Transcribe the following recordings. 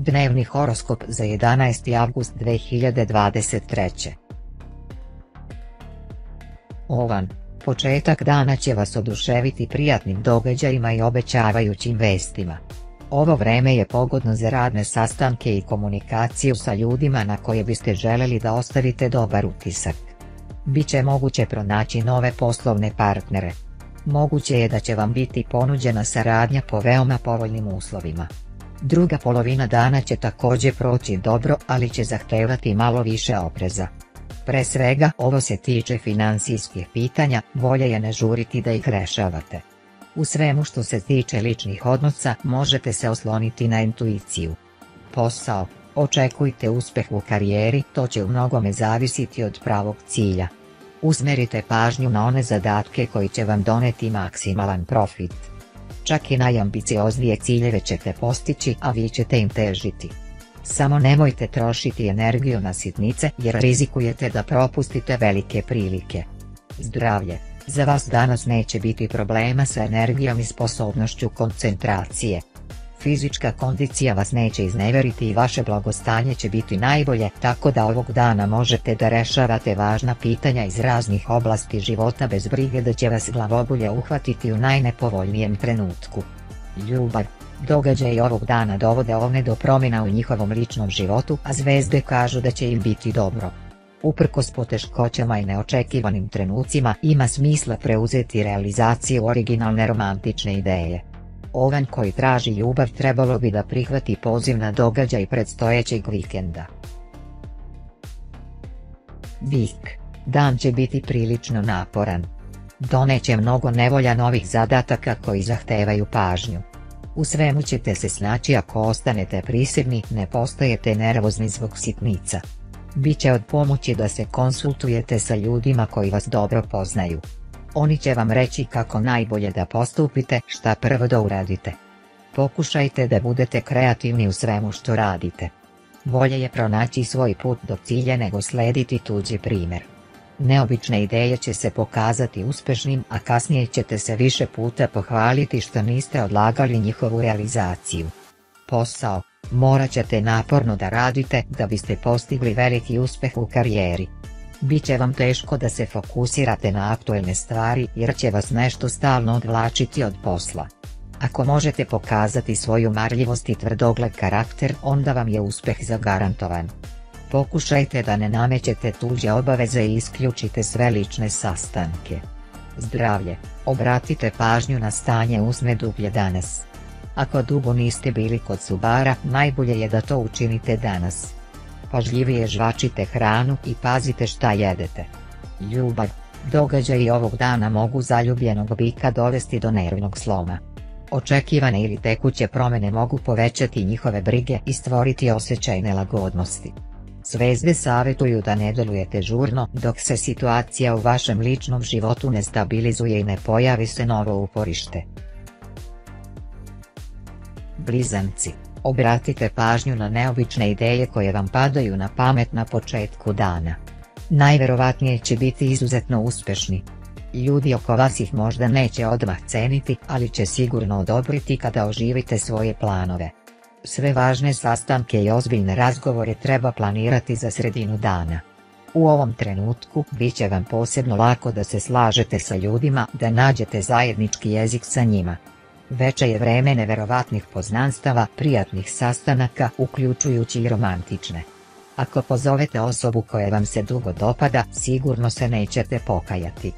Dnevni horoskop za 11. avgust 2023. Ovan, početak dana će vas oduševiti prijatnim događajima i obećavajućim vestima. Ovo vreme je pogodno za radne sastanke i komunikaciju sa ljudima na koje biste želeli da ostavite dobar utisak. Biće moguće pronaći nove poslovne partnere. Moguće je da će vam biti ponuđena saradnja po veoma povoljnim uslovima. Druga polovina dana će također proći dobro ali će zahtevati malo više opreza. Pre svega ovo se tiče financijskih pitanja, bolje je ne žuriti da ih rešavate. U svemu što se tiče ličnih odnosa možete se osloniti na intuiciju. Posao, očekujte uspeh u karijeri, to će u mnogome zavisiti od pravog cilja. Usmerite pažnju na one zadatke koji će vam doneti maksimalan profit. Čak i najambicioznije ciljeve ćete postići, a vi ćete im težiti. Samo nemojte trošiti energiju na sitnice jer rizikujete da propustite velike prilike. Zdravlje, za vas danas neće biti problema sa energijom i sposobnošću koncentracije. Fizička kondicija vas neće izneveriti i vaše blagostanje će biti najbolje tako da ovog dana možete da rešavate važna pitanja iz raznih oblasti života bez brige da će vas glavobulje uhvatiti u najnepovoljnijem trenutku. Ljubav, događaji ovog dana dovode ovne do promjena u njihovom ličnom životu a zvezde kažu da će im biti dobro. Uprkos poteškoćama i neočekivanim trenucima ima smisla preuzeti realizaciju originalne romantične ideje. Ovan koji traži ljubav trebalo bi da prihvati poziv na događaj predstojećeg vikenda. Vik, dan će biti prilično naporan. Doneće mnogo nevolja novih zadataka koji zahtevaju pažnju. U svemu ćete se snaći ako ostanete prisirni, ne postajete nervozni zbog sitnica. Biće od pomoći da se konsultujete sa ljudima koji vas dobro poznaju. Oni će vam reći kako najbolje da postupite, šta prvo da uradite. Pokušajte da budete kreativni u svemu što radite. Bolje je pronaći svoj put do cilja nego slediti tuđi primjer. Neobične ideje će se pokazati uspešnim a kasnije ćete se više puta pohvaliti što niste odlagali njihovu realizaciju. Posao, morat ćete naporno da radite da biste postigli veliki uspeh u karijeri. Biće vam teško da se fokusirate na aktuelne stvari jer će vas nešto stalno odvlačiti od posla. Ako možete pokazati svoju marljivost i tvrdogled karakter onda vam je uspeh zagarantovan. Pokušajte da ne namećete tuđe obaveze i isključite sve lične sastanke. Zdravlje, obratite pažnju na stanje usne dublje danas. Ako dugo niste bili kod zubara, najbolje je da to učinite danas. Pažljivije žvačite hranu i pazite šta jedete. Ljubav, događaji ovog dana mogu zaljubljenog bika dovesti do nervnog sloma. Očekivane ili tekuće promjene mogu povećati njihove brige i stvoriti osjećaj nelagodnosti. Zvezde savjetuju da ne delujete žurno dok se situacija u vašem ličnom životu ne stabilizuje i ne pojavi se novo uporište. Blizanci, obratite pažnju na neobične ideje koje vam padaju na pamet na početku dana. Najverovatnije će biti izuzetno uspešni. Ljudi oko vas ih možda neće odmah ceniti ali će sigurno odobriti kada oživite svoje planove. Sve važne sastanke i ozbiljne razgovore treba planirati za sredinu dana. U ovom trenutku bit će vam posebno lako da se slažete sa ljudima da nađete zajednički jezik sa njima. Veće je vreme neverovatnih poznanstava, prijatnih sastanaka uključujući i romantične. Ako pozovete osobu koja vam se dugo dopada sigurno se nećete pokajati.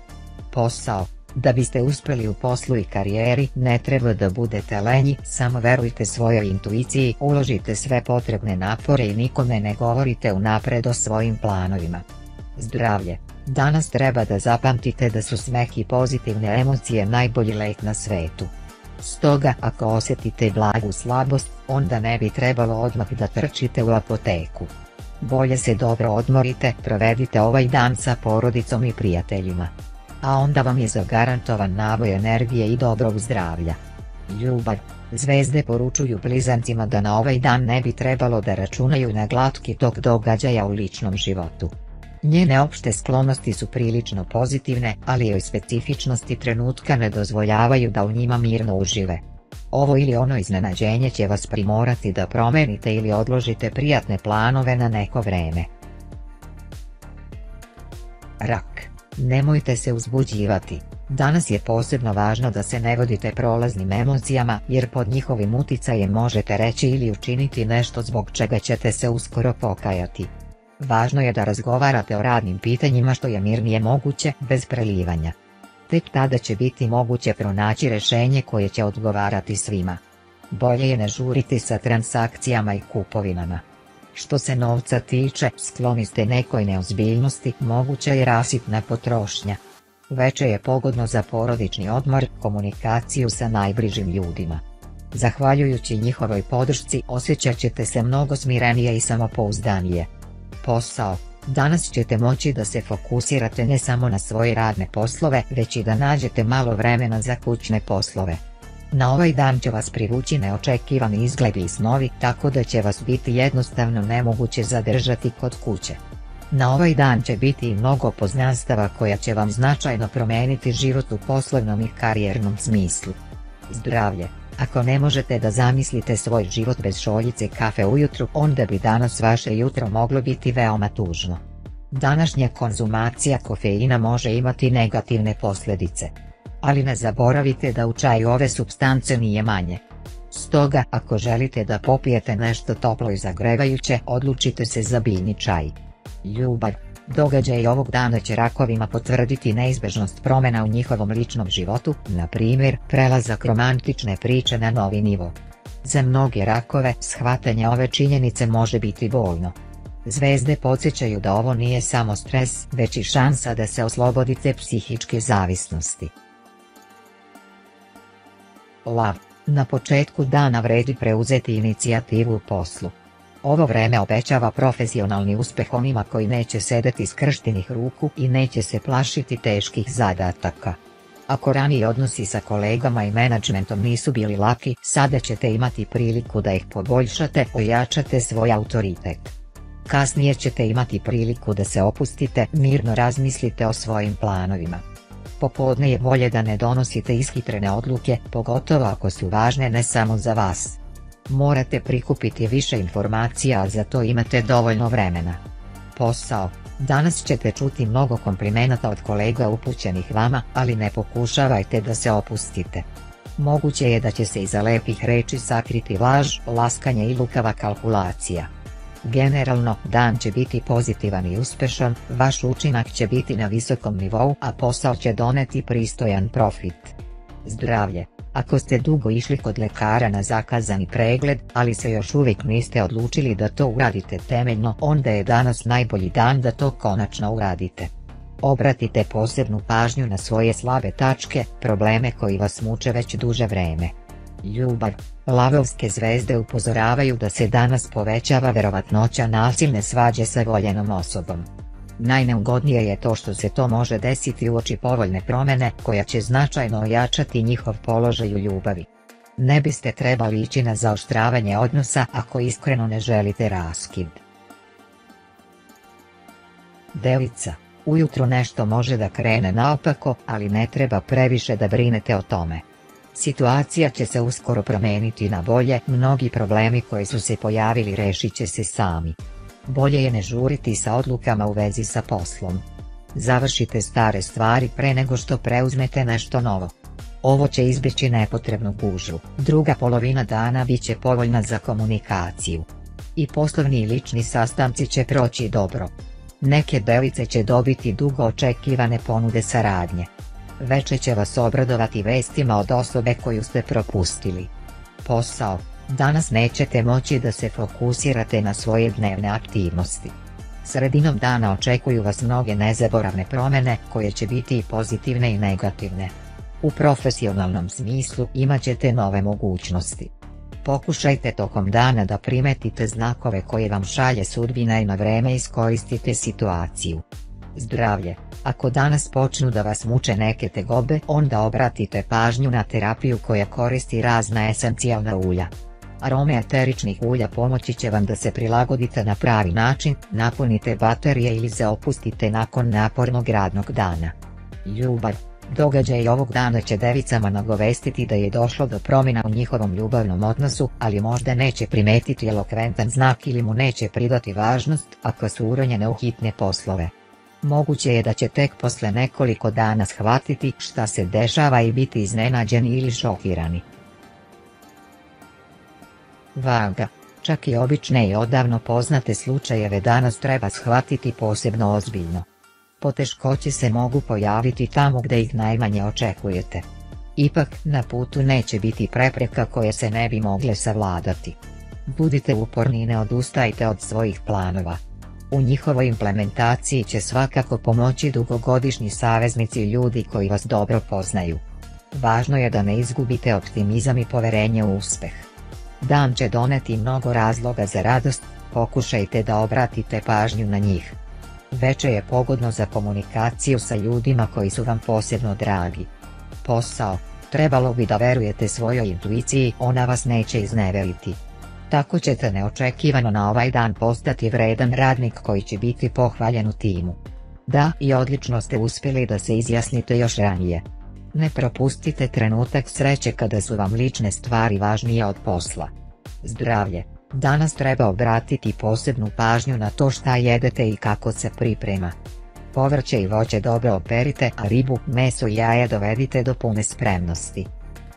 Posao, da biste uspjeli u poslu i karijeri ne treba da budete lenji, samo verujte svojoj intuiciji, uložite sve potrebne napore i nikome ne govorite unapred o svojim planovima. Zdravlje, danas treba da zapamtite da su smeh i pozitivne emocije najbolji lek na svetu. Stoga ako osjetite blagu slabost, onda ne bi trebalo odmah da trčite u apoteku. Bolje se dobro odmorite, provedite ovaj dan sa porodicom i prijateljima a onda vam je zagarantovan naboj energije i dobrog zdravlja. Ljubav, zvezde poručuju blizancima da na ovaj dan ne bi trebalo da računaju na glatki tok događaja u ličnom životu. Njene opšte sklonosti su prilično pozitivne, ali joj specifičnosti trenutka ne dozvoljavaju da u njima mirno užive. Ovo ili ono iznenađenje će vas primorati da promenite ili odložite prijatne planove na neko vreme. Rak. Nemojte se uzbuđivati. Danas je posebno važno da se ne vodite prolaznim emocijama jer pod njihovim uticajem možete reći ili učiniti nešto zbog čega ćete se uskoro pokajati. Važno je da razgovarate o radnim pitanjima što je mirnije moguće bez prelivanja. Tek tada će biti moguće pronaći rješenje koje će odgovarati svima. Bolje je ne žuriti sa transakcijama i kupovinama. Što se novca tiče, skloni ste nekoj neozbiljnosti, moguća je rasipna potrošnja. Veće je pogodno za porodični odmor, komunikaciju sa najbližim ljudima. Zahvaljujući njihovoj podršci osjećat ćete se mnogo smirenije i samopouzdanije. Posao Danas ćete moći da se fokusirate ne samo na svoje radne poslove, već i da nađete malo vremena za kućne poslove. Na ovaj dan će vas privući neočekivani izgledi i snovi, tako da će vas biti jednostavno nemoguće zadržati kod kuće. Na ovaj dan će biti i mnogo poznanstava koja će vam značajno promijeniti život u poslovnom i karijernom smislu. Zdravlje Ako ne možete da zamislite svoj život bez šoljice kafe ujutru, onda bi danas vaše jutro moglo biti veoma tužno. Današnja konzumacija kofeina može imati negativne posljedice. Ali ne zaboravite da u čaju ove substance nije manje. Stoga, ako želite da popijete nešto toplo i zagrevajuće, odlučite se za biljni čaj. Ljubav Događaj ovog dana će rakovima potvrditi neizbežnost promjena u njihovom ličnom životu, na primjer, prelazak romantične priče na novi nivo. Za mnoge rakove, shvatanje ove činjenice može biti bolno. Zvezde podsjećaju da ovo nije samo stres, već i šansa da se oslobodite psihičke zavisnosti. Lav. Na početku dana vredi preuzeti inicijativu u poslu. Ovo vreme obećava profesionalni uspeh onima koji neće sedeti skrštenih ruku i neće se plašiti teških zadataka. Ako raniji odnosi sa kolegama i menadžmentom nisu bili laki, sada ćete imati priliku da ih poboljšate, ojačate svoj autoritet. Kasnije ćete imati priliku da se opustite, mirno razmislite o svojim planovima. Popodne je bolje da ne donosite ishitrene odluke, pogotovo ako su važne ne samo za vas. Morate prikupiti više informacija a za to imate dovoljno vremena. Posao Danas ćete čuti mnogo komplimenata od kolega upućenih vama, ali ne pokušavajte da se opustite. Moguće je da će se iza lepih reči sakriti laž, laskanje i lukava kalkulacija. Generalno, dan će biti pozitivan i uspešan, vaš učinak će biti na visokom nivou a posao će doneti pristojan profit. Zdravlje ako ste dugo išli kod lekara na zakazani pregled, ali se još uvijek niste odlučili da to uradite temeljno, onda je danas najbolji dan da to konačno uradite. Obratite posebnu pažnju na svoje slabe tačke, probleme koji vas muče već duže vreme. Ljubav, lavovske zvezde upozoravaju da se danas povećava verovatnoća nasilne svađe sa voljenom osobom. Najneugodnije je to što se to može desiti uoči povoljne promjene koja će značajno ojačati njihov položaj u ljubavi. Ne biste trebali ići na zaoštravanje odnosa ako iskreno ne želite raskid. Devica, ujutro nešto može da krene naopako, ali ne treba previše da brinete o tome. Situacija će se uskoro promijeniti na bolje, mnogi problemi koji su se pojavili rešit će se sami bolje je ne žuriti sa odlukama u vezi sa poslom. Završite stare stvari pre nego što preuzmete nešto novo. Ovo će izbjeći nepotrebnu gužu, druga polovina dana bit će povoljna za komunikaciju. I poslovni i lični sastanci će proći dobro. Neke delice će dobiti dugo očekivane ponude saradnje. Veče će vas obradovati vestima od osobe koju ste propustili. Posao Danas nećete moći da se fokusirate na svoje dnevne aktivnosti. Sredinom dana očekuju vas mnoge nezaboravne promjene koje će biti i pozitivne i negativne. U profesionalnom smislu imat ćete nove mogućnosti. Pokušajte tokom dana da primetite znakove koje vam šalje sudbina i na vreme iskoristite situaciju. Zdravlje, ako danas počnu da vas muče neke tegobe onda obratite pažnju na terapiju koja koristi razna esencijalna ulja. Arome eteričnih ulja pomoći će vam da se prilagodite na pravi način, napunite baterije ili se opustite nakon napornog radnog dana. Ljubav Događaj ovog dana će devicama nagovestiti da je došlo do promjena u njihovom ljubavnom odnosu, ali možda neće primetiti elokventan znak ili mu neće pridati važnost ako su uronjene u hitne poslove. Moguće je da će tek posle nekoliko dana shvatiti šta se dešava i biti iznenađeni ili šokirani. Vaga, čak i obične i odavno poznate slučajeve danas treba shvatiti posebno ozbiljno. Poteškoće se mogu pojaviti tamo gdje ih najmanje očekujete. Ipak, na putu neće biti prepreka koje se ne bi mogle savladati. Budite uporni i ne odustajte od svojih planova. U njihovoj implementaciji će svakako pomoći dugogodišnji saveznici ljudi koji vas dobro poznaju. Važno je da ne izgubite optimizam i poverenje u uspeh. Dan će doneti mnogo razloga za radost, pokušajte da obratite pažnju na njih. Veče je pogodno za komunikaciju sa ljudima koji su vam posebno dragi. Posao, trebalo bi da verujete svojoj intuiciji, ona vas neće izneveriti. Tako ćete neočekivano na ovaj dan postati vredan radnik koji će biti pohvaljen u timu. Da i odlično ste uspjeli da se izjasnite još ranije. Ne propustite trenutak sreće kada su vam lične stvari važnije od posla. Zdravlje, danas treba obratiti posebnu pažnju na to šta jedete i kako se priprema. Povrće i voće dobro operite a ribu, meso i jaje dovedite do pune spremnosti.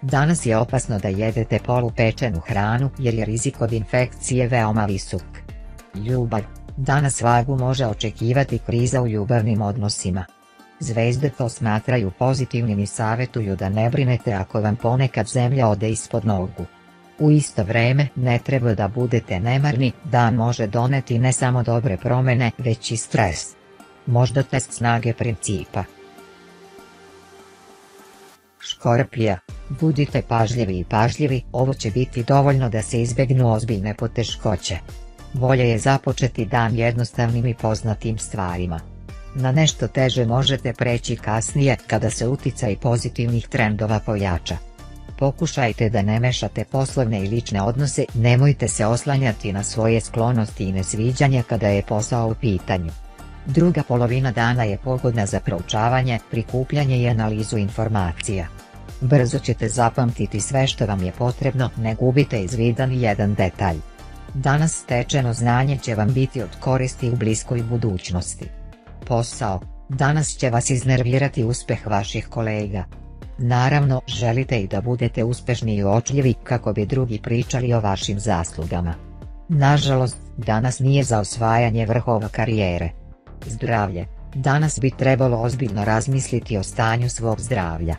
Danas je opasno da jedete polupečenu hranu jer je rizik od infekcije veoma visok. Ljubav, danas vagu može očekivati kriza u ljubavnim odnosima. Zvezde to smatraju pozitivnim i savjetuju da ne brinete ako vam ponekad zemlja ode ispod nogu. U isto vreme ne treba da budete nemarni, dan može doneti ne samo dobre promjene već i stres. Možda test snage principa. Škorpija, budite pažljivi i pažljivi, ovo će biti dovoljno da se izbjegnu ozbiljne poteškoće. Bolje je započeti dan jednostavnim i poznatim stvarima. Na nešto teže možete preći kasnije kada se uticaj pozitivnih trendova pojača. Pokušajte da ne mešate poslovne i lične odnose, nemojte se oslanjati na svoje sklonosti i nesviđanja kada je posao u pitanju. Druga polovina dana je pogodna za proučavanje, prikupljanje i analizu informacija. Brzo ćete zapamtiti sve što vam je potrebno, ne gubite iz vida ni jedan detalj. Danas stečeno znanje će vam biti od koristi u bliskoj budućnosti. Posao, danas će vas iznervirati uspjeh vaših kolega. Naravno, želite i da budete uspješni i očljivi kako bi drugi pričali o vašim zaslugama. Nažalost, danas nije za osvajanje vrhova karijere. Zdravlje, danas bi trebalo ozbiljno razmisliti o stanju svog zdravlja.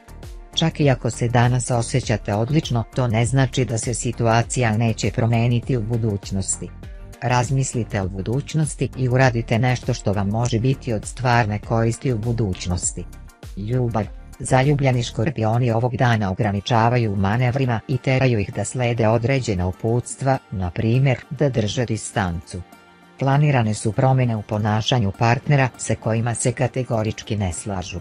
Čak i ako se danas osjećate odlično, to ne znači da se situacija neće promijeniti u budućnosti. Razmislite o budućnosti i uradite nešto što vam može biti od stvarne koristi u budućnosti. Ljubav, zaljubljeni škorpioni ovog dana ograničavaju manevrima i teraju ih da slede određena uputstva, na primjer da drže distancu. Planirane su promjene u ponašanju partnera se kojima se kategorički ne slažu.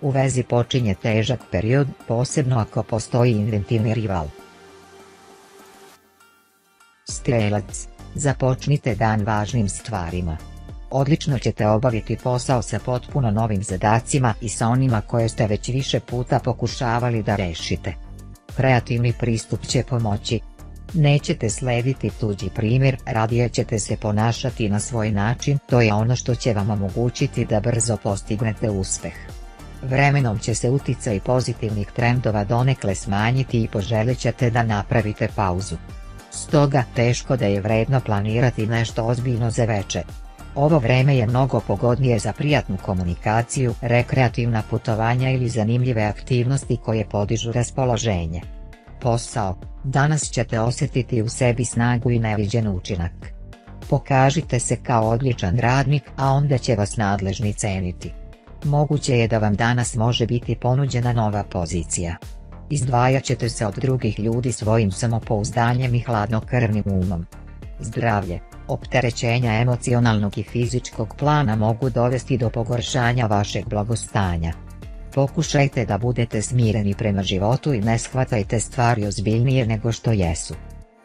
U vezi počinje težak period, posebno ako postoji inventivni rival. Strelac, započnite dan važnim stvarima. Odlično ćete obaviti posao sa potpuno novim zadacima i sa onima koje ste već više puta pokušavali da rešite. Kreativni pristup će pomoći. Nećete slediti tuđi primjer, radije ćete se ponašati na svoj način, to je ono što će vam omogućiti da brzo postignete uspeh. Vremenom će se uticaj pozitivnih trendova donekle smanjiti i poželit ćete da napravite pauzu. Stoga teško da je vredno planirati nešto ozbiljno za večer. Ovo vreme je mnogo pogodnije za prijatnu komunikaciju, rekreativna putovanja ili zanimljive aktivnosti koje podižu raspoloženje. Posao, danas ćete osjetiti u sebi snagu i neviđen učinak. Pokažite se kao odličan radnik, a onda će vas nadležni ceniti. Moguće je da vam danas može biti ponuđena nova pozicija. Izdvajat ćete se od drugih ljudi svojim samopouzdanjem i hladnokrvnim umom. Zdravlje, opterećenja emocionalnog i fizičkog plana mogu dovesti do pogoršanja vašeg blagostanja. Pokušajte da budete smireni prema životu i ne shvatajte stvari ozbiljnije nego što jesu.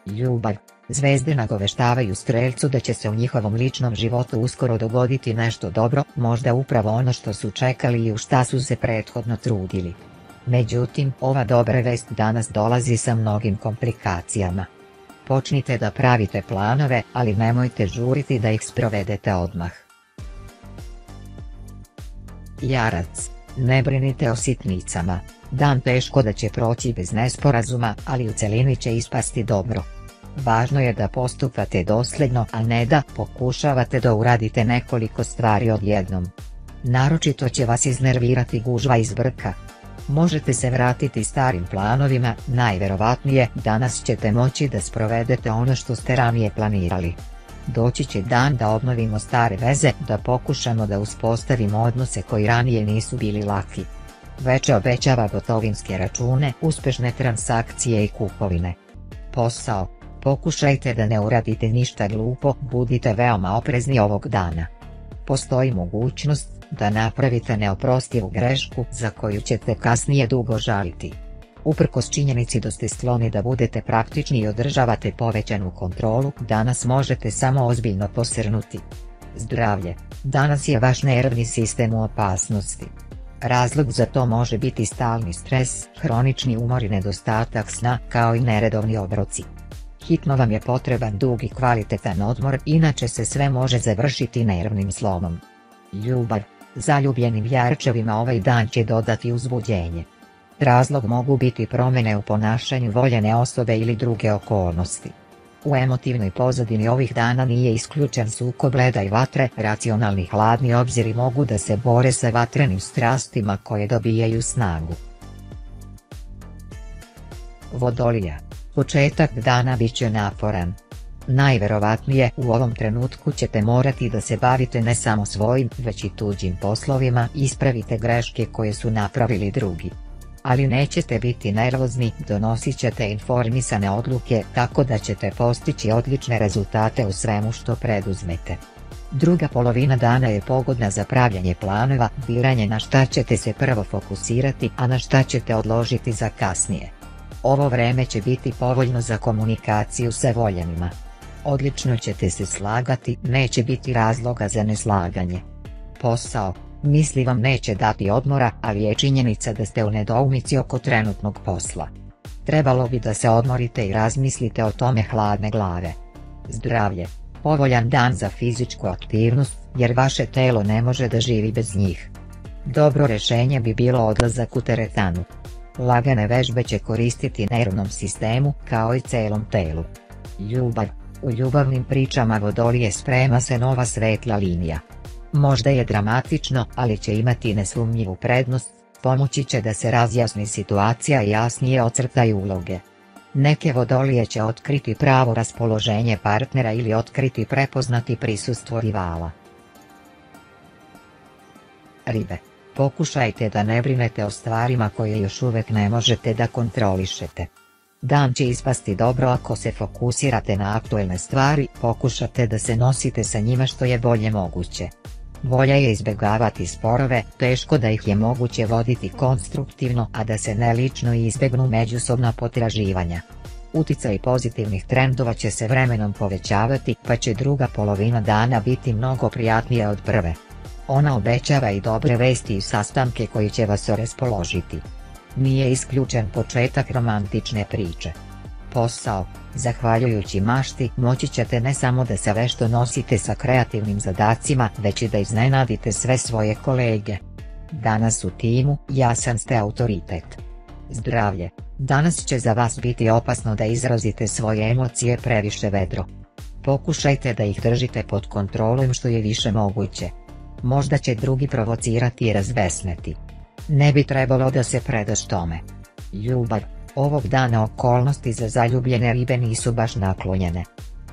Ljubav, Zvezde nagoveštavaju strelcu da će se u njihovom ličnom životu uskoro dogoditi nešto dobro, možda upravo ono što su čekali i u šta su se prethodno trudili. Međutim, ova dobra vest danas dolazi sa mnogim komplikacijama. Počnite da pravite planove, ali nemojte žuriti da ih sprovedete odmah. Jarac. Ne brinite o sitnicama. Dan teško da će proći bez nesporazuma, ali u celini će ispasti dobro. Važno je da postupate dosljedno, a ne da pokušavate da uradite nekoliko stvari odjednom. Naročito će vas iznervirati gužva iz brka. Možete se vratiti starim planovima, najverovatnije danas ćete moći da sprovedete ono što ste ranije planirali. Doći će dan da obnovimo stare veze, da pokušamo da uspostavimo odnose koji ranije nisu bili laki. Već obećava gotovinske račune, uspešne transakcije i kupovine. Posao. Pokušajte da ne uradite ništa glupo, budite veoma oprezni ovog dana. Postoji mogućnost da napravite neoprostivu grešku za koju ćete kasnije dugo žaliti. Uprkos činjenici da ste skloni da budete praktični i održavate povećanu kontrolu, danas možete samo ozbiljno posrnuti. Zdravlje. Danas je vaš nervni sistem u opasnosti. Razlog za to može biti stalni stres, hronični umor i nedostatak sna, kao i neredovni obroci. Hitno vam je potreban dug i kvalitetan odmor, inače se sve može završiti nervnim slomom. Ljubav. Zaljubljenim jarčevima ovaj dan će dodati uzbuđenje. Razlog mogu biti promjene u ponašanju voljene osobe ili druge okolnosti. U emotivnoj pozadini ovih dana nije isključen sukob leda i vatre, racionalni hladni obziri mogu da se bore sa vatrenim strastima koje dobijaju snagu. Vodolija. Početak dana bit će naporan. Najverovatnije u ovom trenutku ćete morati da se bavite ne samo svojim, već i tuđim poslovima, ispravite greške koje su napravili drugi ali nećete biti nervozni, donosit ćete informisane odluke tako da ćete postići odlične rezultate u svemu što preduzmete. Druga polovina dana je pogodna za pravljanje planova, biranje na šta ćete se prvo fokusirati, a na šta ćete odložiti za kasnije. Ovo vreme će biti povoljno za komunikaciju sa voljenima. Odlično ćete se slagati, neće biti razloga za neslaganje. Posao, Misli vam neće dati odmora, ali je činjenica da ste u nedoumici oko trenutnog posla. Trebalo bi da se odmorite i razmislite o tome hladne glave. Zdravlje. Povoljan dan za fizičku aktivnost, jer vaše telo ne može da živi bez njih. Dobro rješenje bi bilo odlazak u teretanu. Lagane vežbe će koristiti nervnom sistemu, kao i celom telu. Ljubav. U ljubavnim pričama vodolije sprema se nova svetla linija. Možda je dramatično, ali će imati nesumnjivu prednost, pomoći će da se razjasni situacija i jasnije ocrtaju uloge. Neke vodolije će otkriti pravo raspoloženje partnera ili otkriti prepoznati prisustvo rivala. Ribe. Pokušajte da ne brinete o stvarima koje još uvijek ne možete da kontrolišete. Dan će ispasti dobro ako se fokusirate na aktuelne stvari, pokušate da se nosite sa njima što je bolje moguće. Volja je izbjegavati sporove, teško da ih je moguće voditi konstruktivno a da se ne lično izbjegnu međusobna potraživanja. Uticaj pozitivnih trendova će se vremenom povećavati pa će druga polovina dana biti mnogo prijatnija od prve. Ona obećava i dobre vesti i sastanke koji će vas raspoložiti. Nije isključen početak romantične priče posao, zahvaljujući mašti moći ćete ne samo da se vešto nosite sa kreativnim zadacima već i da iznenadite sve svoje kolege. Danas u timu jasan ste autoritet. Zdravlje, danas će za vas biti opasno da izrazite svoje emocije previše vedro. Pokušajte da ih držite pod kontrolom što je više moguće. Možda će drugi provocirati i razbesneti. Ne bi trebalo da se predaš tome. Ljubav, Ovog dana okolnosti za zaljubljene ribe nisu baš naklonjene.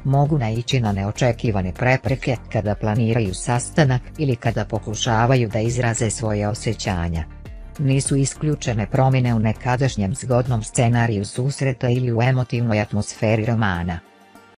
Mogu naići na neočekivane prepreke kada planiraju sastanak ili kada pokušavaju da izraze svoje osjećanja. Nisu isključene promjene u nekadašnjem zgodnom scenariju susreta ili u emotivnoj atmosferi romana.